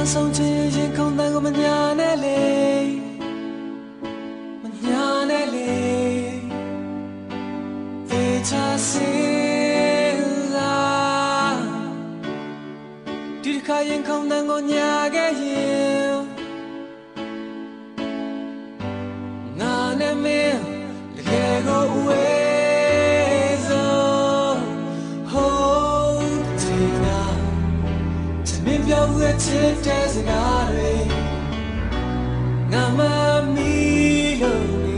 မ်းဆုံးချင်ရင်ခုန်တန်ကိုမညာနဲ့လေမညာနဲ့လေတေချာစင်လာဒီတစ်ခါရင်ခုန်တန်ကိုညာခဲ့ရင်ငါနဲ့မင်းတကယ်ကိုဝေး မင်းပြောဝဲချစ်တဲ့စကားတွေငါမမီလို့